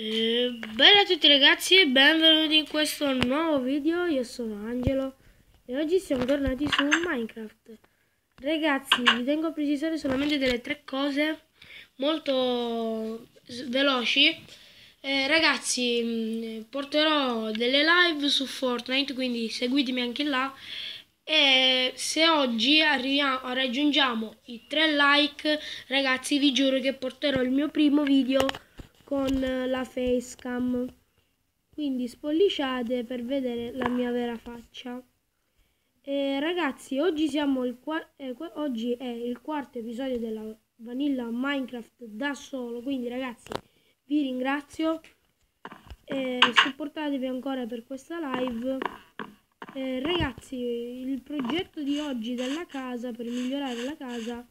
Eh, bella a tutti ragazzi e benvenuti in questo nuovo video, io sono Angelo e oggi siamo tornati su Minecraft. Ragazzi vi tengo a precisare solamente delle tre cose molto veloci. Eh, Ragazzi mh, porterò delle live su Fortnite quindi seguitemi anche là. E se oggi arriviamo, raggiungiamo i 3 like ragazzi vi giuro che porterò il mio primo video con la facecam. Quindi spolliciate per vedere la mia vera faccia. E ragazzi oggi siamo il eh, oggi è il quarto episodio della vanilla minecraft da solo. Quindi ragazzi vi ringrazio. E supportatevi ancora per questa live. Eh, ragazzi il progetto di oggi della casa per migliorare la casa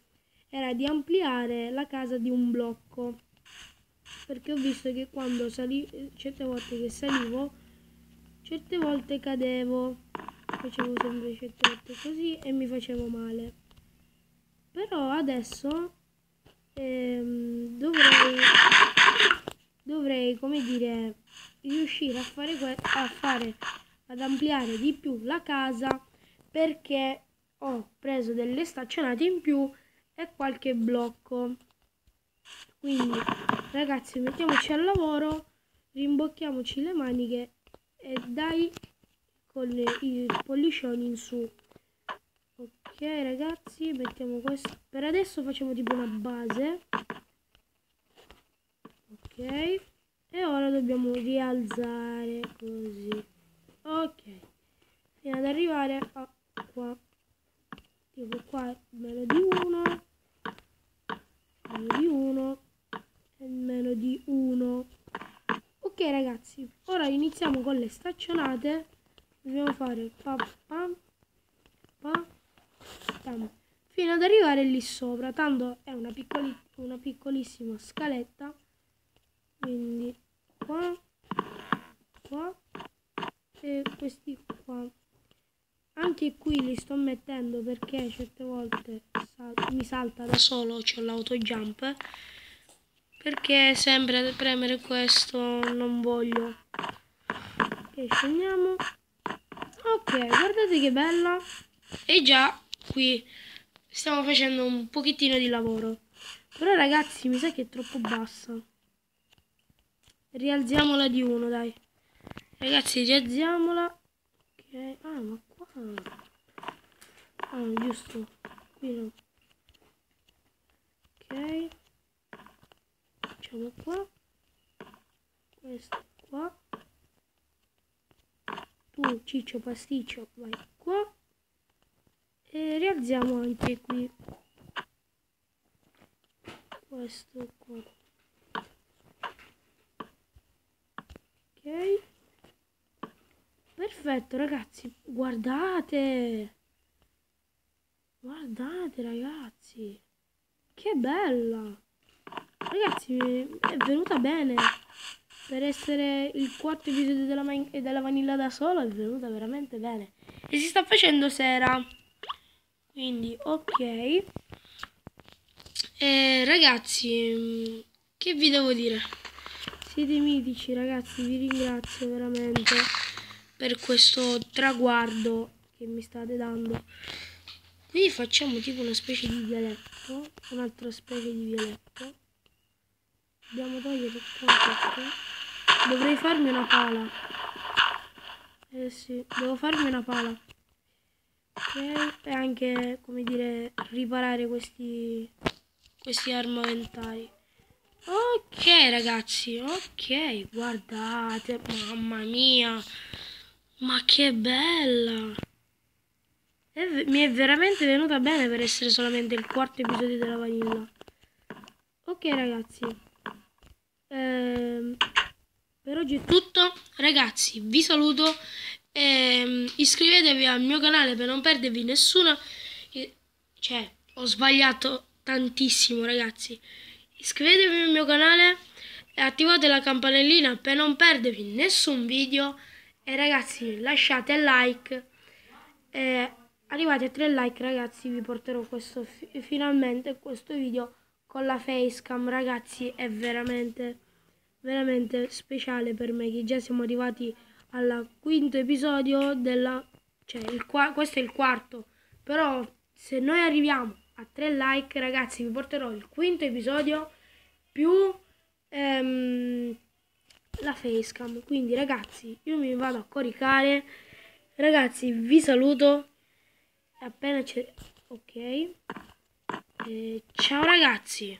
era di ampliare la casa di un blocco perché ho visto che quando salivo certe volte che salivo certe volte cadevo. Facevo sempre certe volte così e mi facevo male. Però adesso ehm, dovrei dovrei come dire riuscire a fare a fare ad ampliare di più la casa perché ho preso delle staccionate in più e qualche blocco. Quindi ragazzi mettiamoci al lavoro rimbocchiamoci le maniche e dai con i pollicioni in su. Ok ragazzi mettiamo questo. Per adesso facciamo tipo una base. Ok e ora dobbiamo rialzare così. Ok fino ad arrivare a qua. Tipo qua meno di uno meno di uno meno di 1 ok ragazzi ora iniziamo con le staccionate. Dobbiamo fare pa pam pa pam fino ad arrivare lì sopra. Tanto è una, piccoli, una piccolissima scaletta. Quindi qua qua e questi qua. Anche qui li sto mettendo perché certe volte sal mi salta da solo c'ho l'auto jump perché sempre a premere questo? Non voglio. Ok scendiamo. Ok guardate che bella. E già qui stiamo facendo un pochettino di lavoro. Però ragazzi mi sa che è troppo bassa. Rialziamola di uno dai. Ragazzi rialziamola. Ok ah ma qua. Ah giusto. Qui no ok facciamo qua. Questo qua. Tu ciccio pasticcio vai qua. E rialziamo anche qui. Questo qua. Ok. Perfetto ragazzi. Guardate. Guardate ragazzi. Che bella Ragazzi, è venuta bene. Per essere il quarto episodio della, della vanilla da solo è venuta veramente bene. E si sta facendo sera. Quindi, ok. E, ragazzi, che vi devo dire? Siete mitici, ragazzi. Vi ringrazio veramente per questo traguardo che mi state dando. Quindi facciamo tipo una specie di violetto. Un'altra specie di violetto. Dobbiamo togliere tutto questo. Dovrei farmi una pala. Eh sì, devo farmi una pala. Ok, e anche, come dire, riparare questi, questi armamentari. Ok ragazzi, ok, guardate, mamma mia, ma che bella. È, mi è veramente venuta bene per essere solamente il quarto episodio della vanilla. Ok ragazzi, eh, per oggi è tutto. Ragazzi, vi saluto. Eh, iscrivetevi al mio canale per non perdervi nessuno. Cioè, ho sbagliato tantissimo, ragazzi. Iscrivetevi al mio canale e attivate la campanellina per non perdervi nessun video. E ragazzi, lasciate like. E arrivati a 3 like, ragazzi, vi porterò questo finalmente questo video con la facecam ragazzi è veramente veramente speciale per me che già siamo arrivati al quinto episodio della cioè il qua, questo è il quarto. Però se noi arriviamo a 3 like ragazzi vi porterò il quinto episodio più ehm, la facecam. Quindi ragazzi io mi vado a coricare. Ragazzi vi saluto. Appena c'è ok e ciao ragazzi